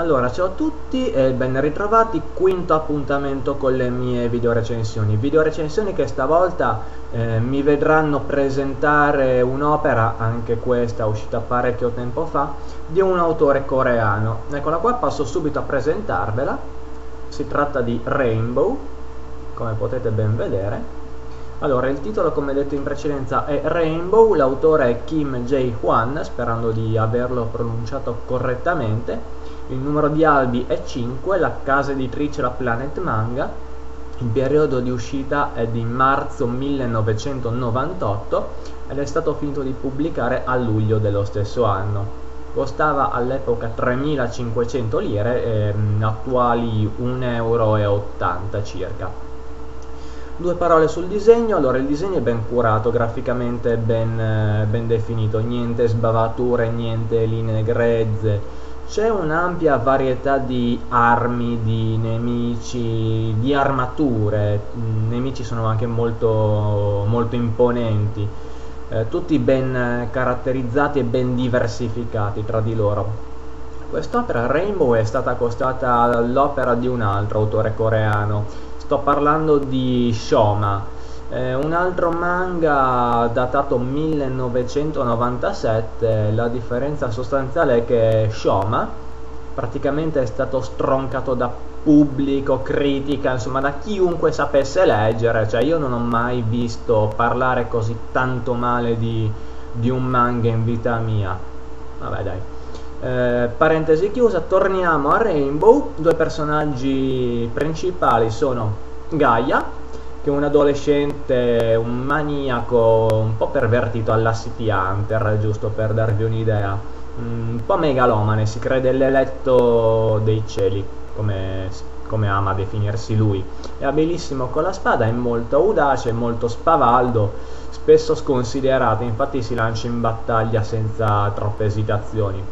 Allora, ciao a tutti e ben ritrovati, quinto appuntamento con le mie video recensioni. Video recensioni che stavolta eh, mi vedranno presentare un'opera, anche questa uscita parecchio tempo fa, di un autore coreano. Eccola qua, passo subito a presentarvela. Si tratta di Rainbow, come potete ben vedere. Allora, il titolo come detto in precedenza è Rainbow, l'autore è Kim Jae-hwan, sperando di averlo pronunciato correttamente il numero di albi è 5, la casa editrice la Planet Manga, il periodo di uscita è di marzo 1998 ed è stato finito di pubblicare a luglio dello stesso anno. Costava all'epoca 3.500 lire, e attuali 1,80 euro circa. Due parole sul disegno, allora il disegno è ben curato, graficamente ben, eh, ben definito, niente sbavature, niente linee grezze, c'è un'ampia varietà di armi, di nemici, di armature, i nemici sono anche molto, molto imponenti, eh, tutti ben caratterizzati e ben diversificati tra di loro. Quest'opera Rainbow è stata accostata all'opera di un altro autore coreano, sto parlando di Shoma eh, un altro manga datato 1997, la differenza sostanziale è che Shoma praticamente è stato stroncato da pubblico, critica, insomma da chiunque sapesse leggere, cioè io non ho mai visto parlare così tanto male di, di un manga in vita mia. Vabbè dai. Eh, parentesi chiusa, torniamo a Rainbow, due personaggi principali sono Gaia che un adolescente, un maniaco un po' pervertito alla City Hunter, giusto per darvi un'idea, un po' megalomane, si crede l'eletto dei cieli, come, come ama definirsi lui. È abilissimo con la spada, è molto audace, molto spavaldo, spesso sconsiderato, infatti si lancia in battaglia senza troppe esitazioni.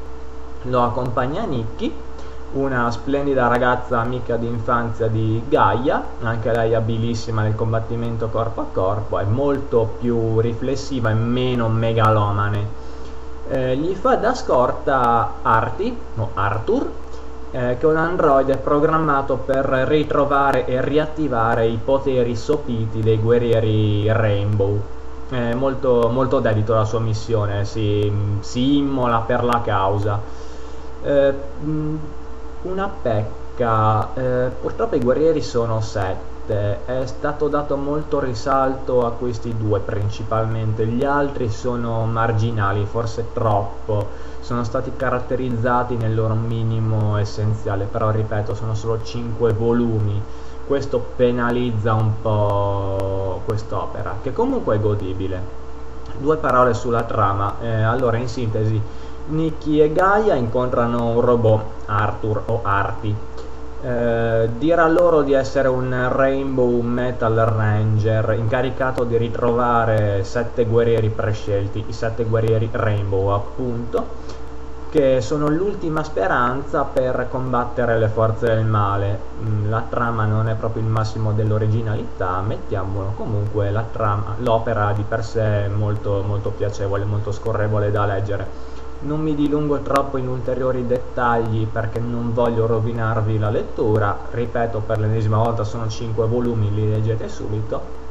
Lo accompagna Nicky, una splendida ragazza amica d'infanzia di Gaia, anche lei abilissima nel combattimento corpo a corpo, è molto più riflessiva e meno megalomane. Eh, gli fa da scorta Arti, o Arthur, eh, che è un androide programmato per ritrovare e riattivare i poteri sopiti dei guerrieri Rainbow. È molto, molto dedito alla sua missione, si, si immola per la causa. Eh, una pecca, eh, purtroppo i guerrieri sono sette, è stato dato molto risalto a questi due principalmente, gli altri sono marginali, forse troppo, sono stati caratterizzati nel loro minimo essenziale, però ripeto sono solo 5 volumi, questo penalizza un po' quest'opera, che comunque è godibile. Due parole sulla trama, eh, allora in sintesi, Nicky e Gaia incontrano un robot, Arthur o Arti. Eh, dirà loro di essere un Rainbow Metal Ranger incaricato di ritrovare sette guerrieri prescelti, i sette guerrieri Rainbow appunto, che sono l'ultima speranza per combattere le forze del male. Mm, la trama non è proprio il massimo dell'originalità, mettiamolo comunque, l'opera di per sé è molto, molto piacevole, molto scorrevole da leggere non mi dilungo troppo in ulteriori dettagli perché non voglio rovinarvi la lettura. Ripeto per l'ennesima volta sono 5 volumi li leggete subito.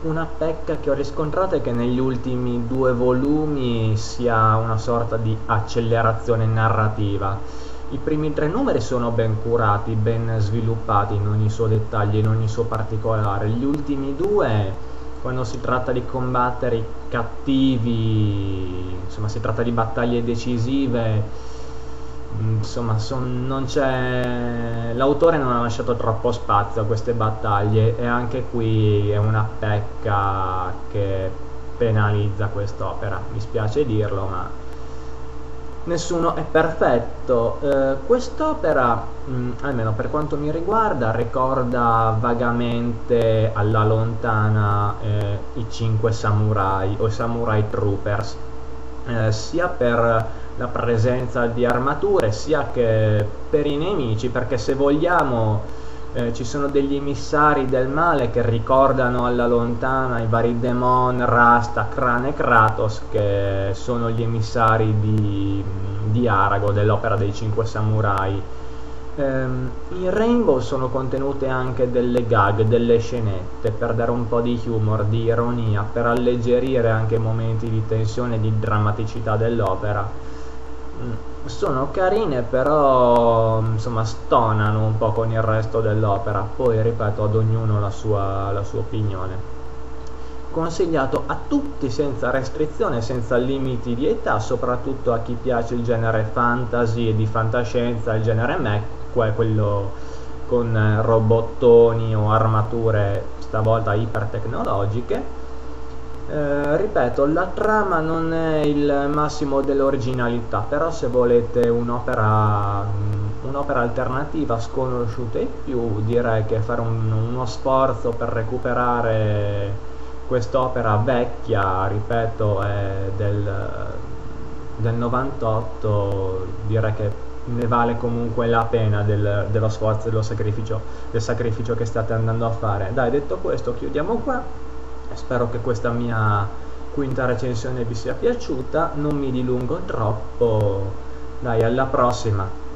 Una pecca che ho riscontrato è che negli ultimi due volumi si ha una sorta di accelerazione narrativa. I primi tre numeri sono ben curati, ben sviluppati in ogni suo dettaglio, in ogni suo particolare. Gli ultimi due quando si tratta di combattere i cattivi, insomma si tratta di battaglie decisive, insomma non c'è l'autore non ha lasciato troppo spazio a queste battaglie e anche qui è una pecca che penalizza quest'opera, mi spiace dirlo ma nessuno è perfetto. Eh, quest'opera, mm, almeno per quanto mi riguarda, ricorda vagamente alla lontana eh, i cinque samurai o i samurai troopers, eh, sia per la presenza di armature sia che per i nemici, perché se vogliamo eh, ci sono degli emissari del male che ricordano alla lontana i vari Demon, Rasta, Kran e Kratos che sono gli emissari di, di Arago, dell'opera dei Cinque Samurai. Ehm, in Rainbow sono contenute anche delle gag, delle scenette per dare un po' di humor, di ironia, per alleggerire anche momenti di tensione e di drammaticità dell'opera. Mm, sono carine però insomma stonano un po' con il resto dell'opera, poi ripeto ad ognuno la sua, la sua opinione consigliato a tutti senza restrizione, senza limiti di età, soprattutto a chi piace il genere fantasy e di fantascienza, il genere mech, quello con eh, robottoni o armature stavolta ipertecnologiche. Eh, ripeto, la trama non è il massimo dell'originalità, però se volete un'opera, mm, un'opera alternativa sconosciuta in più, direi che fare un, uno sforzo per recuperare quest'opera vecchia, ripeto, è del, del 98, direi che ne vale comunque la pena del, dello sforzo e dello sacrificio, del sacrificio che state andando a fare. Dai, detto questo, chiudiamo qua. Spero che questa mia quinta recensione vi sia piaciuta. Non mi dilungo troppo. Dai, alla prossima!